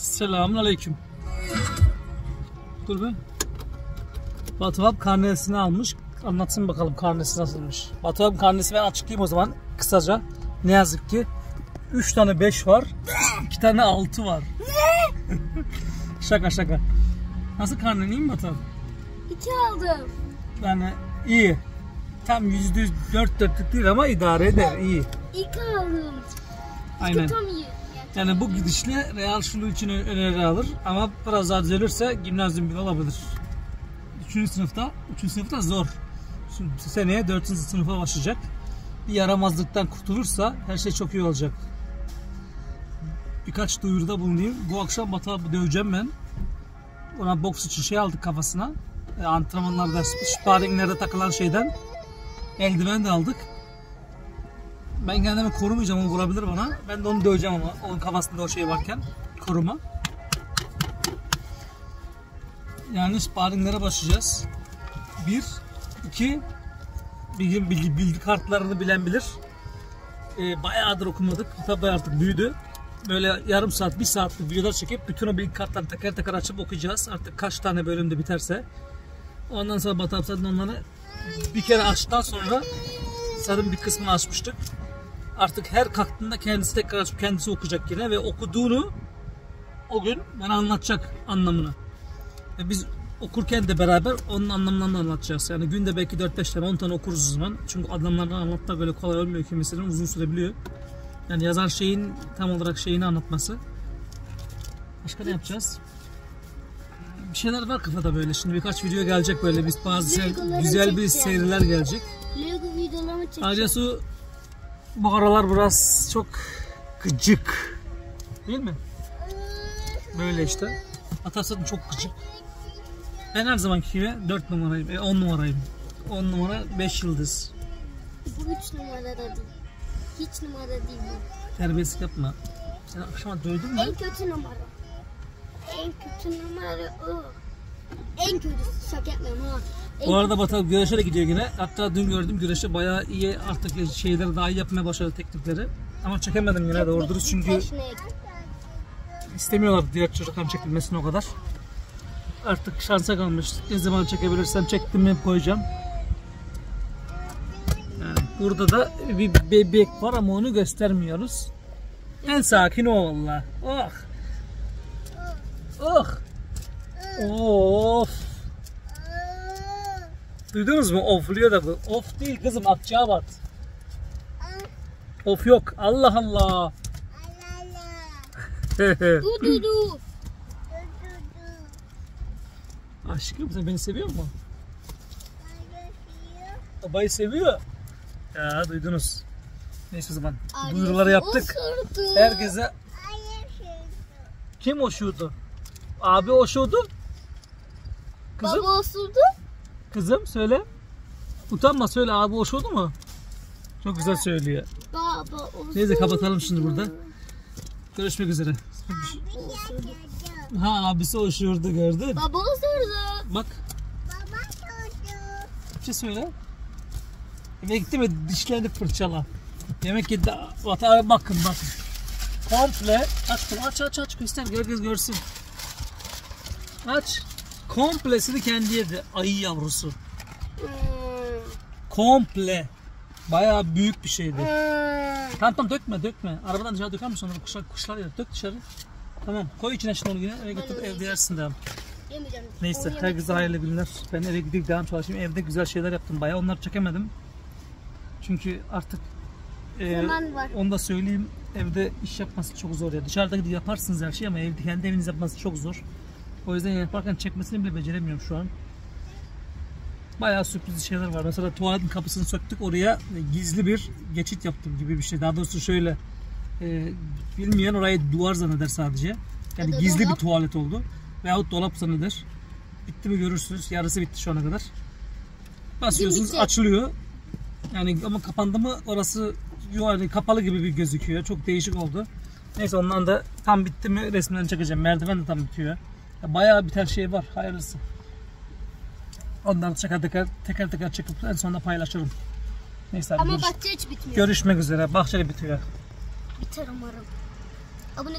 Selamun aleyküm. Dur be. Batu abi karnesini almış. Anlatsın bakalım karnesi nasılmış. Batu abi karnesi ben açıklayayım o zaman kısaca. Ne yazık ki 3 tane 5 var. 2 tane 6 var. şaka şaka. Nasıl karnen iyi mi Batu abi? İki aldım. Yani iyi. Tam yüzde yüz dört dörtlük değil ama idare eder iyi. İlk aldım. Aynen. Tam iyi. Yani bu gidişle Real şunu için öneri alır ama biraz daha düzelirse gimnazyum bile olabilir. Üçüncü sınıfta, üçüncü sınıfta zor. Şimdi seneye dördüncü sınıfa başlayacak. Bir yaramazlıktan kurtulursa her şey çok iyi olacak. Birkaç duyuruda bulunayım. Bu akşam Batu döveceğim ben. Ona boks için şey aldık kafasına. E, antrenmanlarda, sparringlerde takılan şeyden eldiven de aldık. Ben kendimi korumayacağım, o vurabilir bana. Ben de onu döveceğim ama onun kafasında o şey varken koruma. Yani sparringlere başlayacağız. Bir, iki, bilgi, bilgi, bilgi kartlarını bilen bilir. Ee, bayağıdır okumadık. Tabi artık büyüdü. Böyle yarım saat, bir saatlik videolar çekip bütün o bilgi kartlarını teker teker açıp okuyacağız. Artık kaç tane bölümde biterse. Ondan sonra Batı zaten onları bir kere açtıktan sonra zaten bir kısmını açmıştık. Artık her kalktığında kendisi tekrar açıp kendisi okuyacak yine ve okuduğunu o gün bana anlatacak anlamını. Ve biz okurken de beraber onun anlamlarını anlatacağız. Yani günde belki 4-5 tane 10 tane okuruz o zaman. Çünkü adamlardan anlatmak böyle kolay olmuyor. Kimisinin uzun sürebiliyor. Yani yazar şeyin tam olarak şeyini anlatması. Başka ne yapacağız? Bir şeyler var kafada böyle. Şimdi birkaç video gelecek böyle. Biz bazı güzel bir seriler gelecek. Lego videolarımı çekeceğim. Aryasu bu aralar biraz çok gıcık. Değil mi? Böyle işte. Atasın çok gıcık. Ben her zamanki gibi 4 numarayım, e, 10 numarayım. 10 numara 5 yıldız. Bu üç numarada değil. Hiç numara değil bu. Terbiyesizlik yapma. Sen akşama dövdün mü? En kötü numara. En kötü numara o. En kötüsü şaka yapmıyorum ha. En Bu arada Batı güreşe de gidiyor yine. Hatta dün gördüm güreşte bayağı iyi artık şeyleri daha iyi yapmaya başladı teknikleri. Ama çekemedim yine doğru dürüst çünkü istemiyorlar diğer çocukların çekilmesini o kadar. Artık şansa kalmış. Ne zaman çekebilirsem çektim mi koyacağım. Yani burada da bir bebek var ama onu göstermiyoruz. En sakin o valla. Oh. Oh. Of. Duydunuz mu? Ofluyor da bu. Of değil kızım Akçabat. Of yok. Allah Allah. Du du du. Aşkım sen beni seviyor mu? Babayı seviyor. Ya duydunuz. Neyse o zaman. Duyuruları yaptık. Osurdu. Herkese kim oşuyordu? Abi oşuyordu. Kızım, Baba osurdu. kızım söyle. Utanma söyle abi oşuyordu mu? Çok güzel söylüyor. Baba osurdu. Neyse kapatalım şimdi burada. Görüşmek üzere. Osurdu. Ha abisi oşuyordu gördün. Baba osurdu. Bak. Bir şey söyle. Eve gitti mi dişlerini fırçala. Yemek yedi. Bak, bakın bakın. Komple aç aç aç aç göster herkes görsün. Aç. Komplesini kendi yedi. Ayı yavrusu. Hmm. Komple. Bayağı büyük bir şeydi. Hmm. Tamam tamam dökme dökme. Arabadan dışarı döker misin onları? Kuşlar, kuşlar yer. Dök dışarı. Tamam. Koy içine şimdi onu yine. Eve götür evde yersin devam. Yemeyeceğim. Neyse Onu herkese hayırlı günler. Ben eve gidip devam çalışayım. Evde güzel şeyler yaptım bayağı. Onları çekemedim. Çünkü artık e, Zaman var. onu da söyleyeyim. Evde iş yapması çok zor ya. Dışarıda gidip yaparsınız her şeyi ama evde kendi eviniz yapması çok zor. O yüzden yaparken çekmesini bile beceremiyorum şu an. Bayağı sürpriz şeyler var. Mesela tuvaletin kapısını söktük oraya gizli bir geçit yaptım gibi bir şey. Daha doğrusu şöyle e, bilmeyen orayı duvar zanneder sadece. Yani Ya gizli bir dolap. tuvalet oldu. Veyahut dolap zanneder. Bitti mi görürsünüz. Yarısı bitti şu ana kadar. Basıyorsunuz açılıyor. Yani ama kapandı mı orası yani kapalı gibi bir gözüküyor. Çok değişik oldu. Neyse ondan da tam bitti mi resmini çekeceğim. Merdiven de tam bitiyor. Ya bayağı biter şey var. Hayırlısı. Ondan teker teker teker teker çekip en sonunda paylaşırım. Neyse hadi Ama görüş- bahçe hiç bitmiyor. görüşmek üzere. Bahçeli bitiyor. Biter umarım. Abone